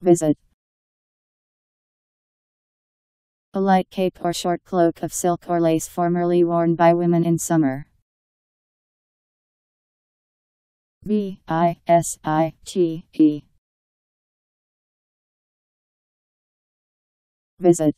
Visite. A light cape or short cloak of silk or lace formerly worn by women in summer. V I S I T E Visite